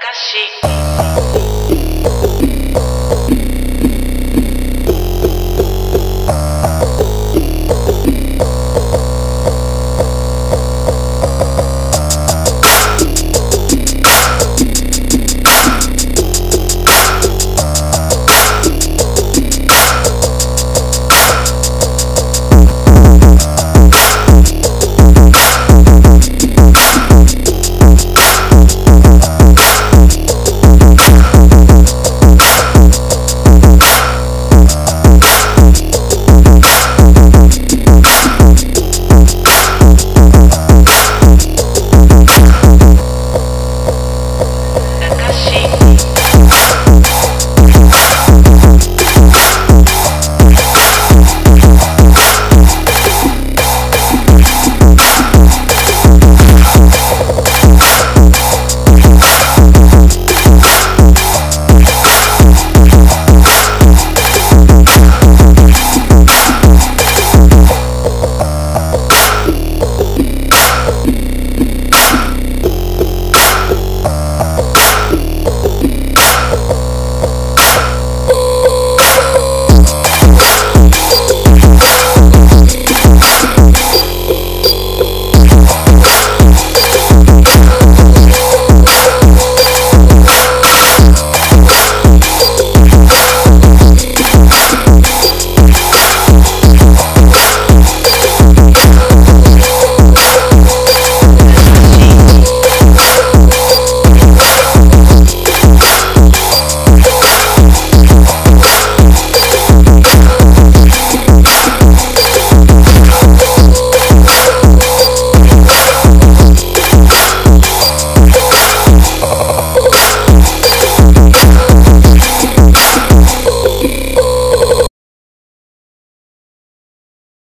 かし